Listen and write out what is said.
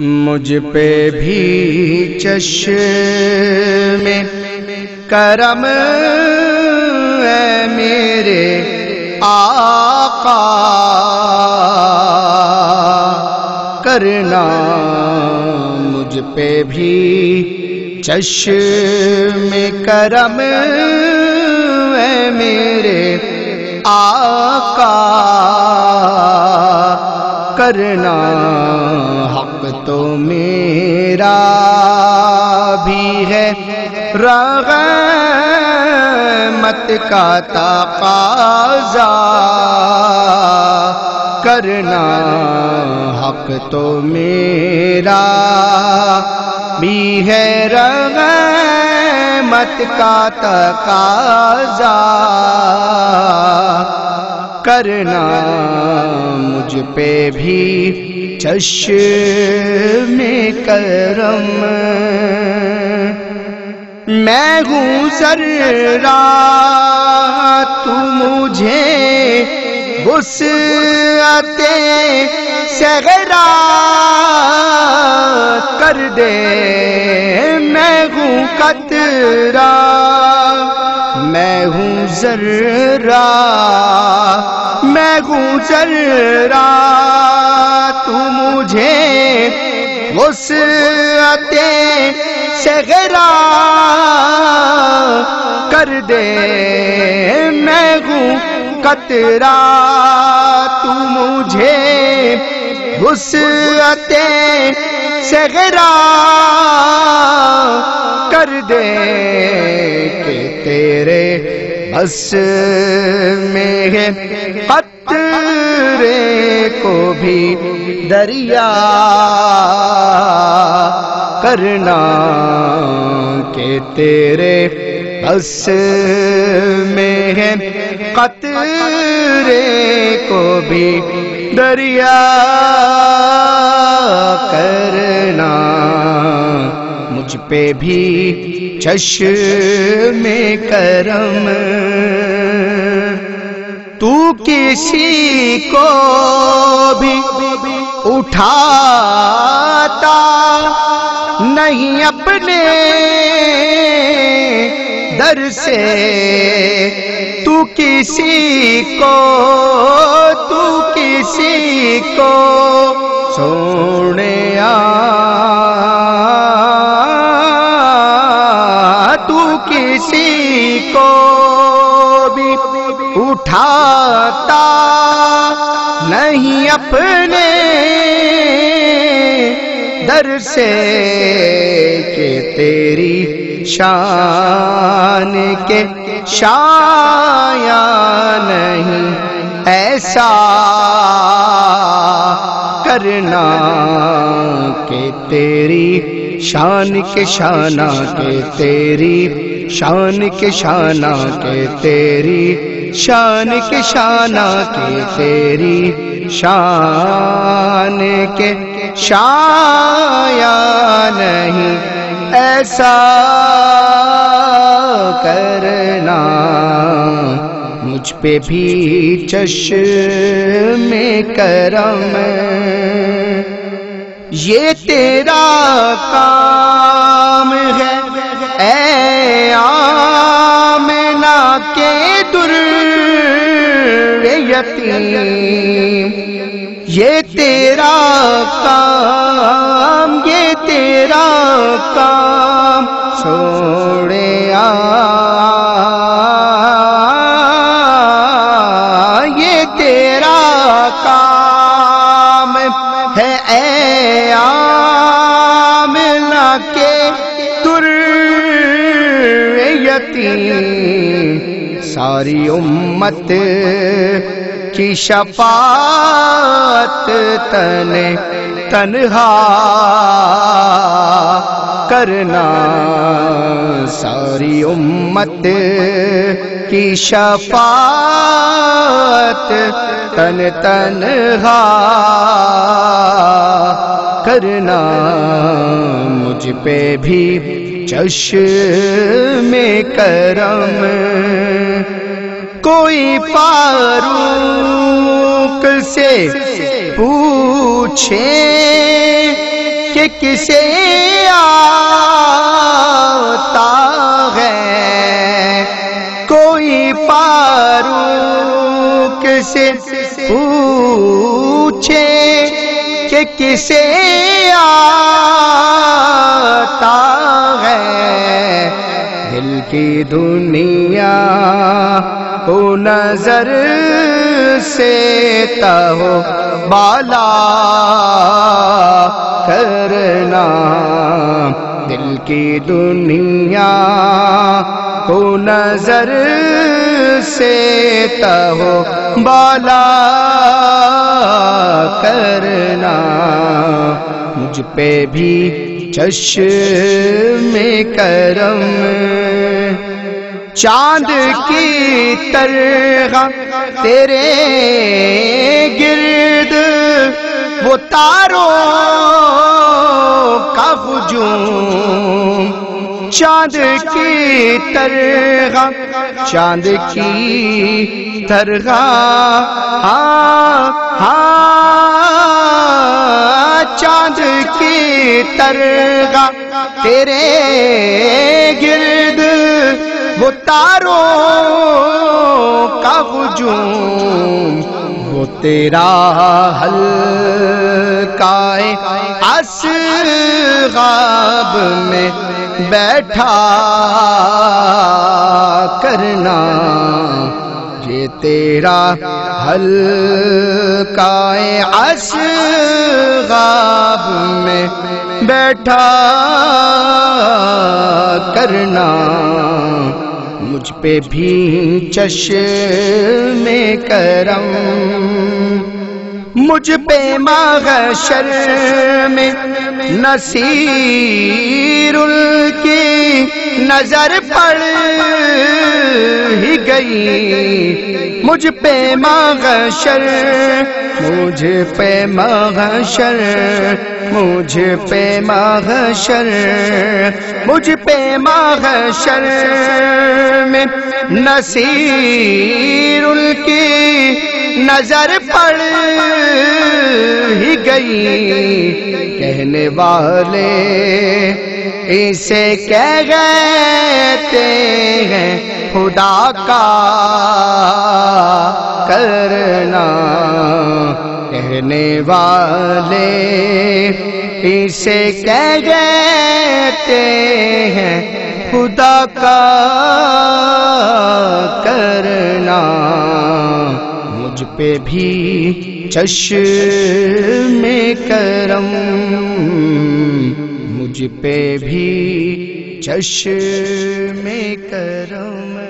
مجھ پہ بھی چش میں کرم ہے میرے آقا۔ کرنا مجھ پہ بھی چش میں کرم ہے میرے آقا۔ کرنا تو میرا بھی ہے رغمت کا تقاضا کرنا حق تو میرا بھی ہے رغمت کا تقاضا کرنا مجھ پہ بھی چش کرم۔ میں ہوں ذرا تو مجھے وسعتے سغرا کر دے۔ میں ہوں قطرہ، میں ہوں ذرا میں ہوں ذرا تو مجھے وسعتے سغرا کر دے، میں ہوں قطرہ، تو مجھے وسعتے سغرا کر دے کہ تیرے بس میں ہے قطرے کو بھی دریا کرنا کہ تیرے بس میں ہے قطرے کو بھی دریا کرنا۔ مجھ پہ بھی چش میں کرم۔ تو کسی کو بھی اٹھاتا نہیں اپنے در سے۔ تو کسی کو، تو کسی کو سونے تو کسی کو بھی اٹھاتا۔ نہیں اپنے در سے کہ تیری شان کے شایا نہیں ایسا کرنا کہ تیری شان کے شانہ کے تیری، شان کے شانہ کے تیری، شان کے شانہ کے تیری، شان کے شایا نہیں، ایسا کرنا۔ مجھ پہ بھی چش میں کرم یہ تیرا کام ہے۔ اے آمنہ کے در یتیم۔ یہ تیرا کام، یہ تیرا کام۔ چھوڑے یہ یتیم ساری امت کی شفاعت تن تنہا کرنا، ساری امت کی شفاعت تن تنہا کرنا، مجھ پہ بھی چش میں کرم کوئی فاروق سے پوچھے کہ کسے آتا ہے؟ کوئی پارو کسے پوچھے کہ کسے آتا ہے؟ دل کی دنیا کو نظر سے تو بالا کرنا۔ دل کی دنیا کو نظر سے تو بالا کرنا۔ مجھ پہ بھی چش میں کرم۔ چاند کی طرح تیرے گرد، وہ تاروں کا ہجوم۔ چاند کی طرح چاند کی طرح ہاں چاند کی طرح تیرے گرد وہ تاروں کا ہجوم، وہ تیرا حل کائے غاب میں بیٹھا کرنا یہ تیرا حل کائے اس میں بیٹھا کرنا مجھ پہ بھی چش میں کرم مجھ پہ مغشر میں نصیر کی نظر پڑ ہی گئی۔ مجھ پہ مغشر، مجھ پہ مغشر، مجھ پہ مغشر، مجھ پہ مغشر میں نصیر کی نظر پڑ ہی گئی کہنے والے اسے کہتے ہیں خدا کا کرنا کہنے والے اسے کہتے ہیں خدا کا کرنا مجھ پہ بھی چش میں کرم مجھ پہ بھی چش میں کرم۔